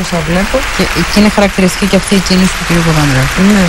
όσα βλέπω. Και, και είναι χαρακτηριστική και αυτή η κίνηση του κ. Κοβάνδρα. Ναι.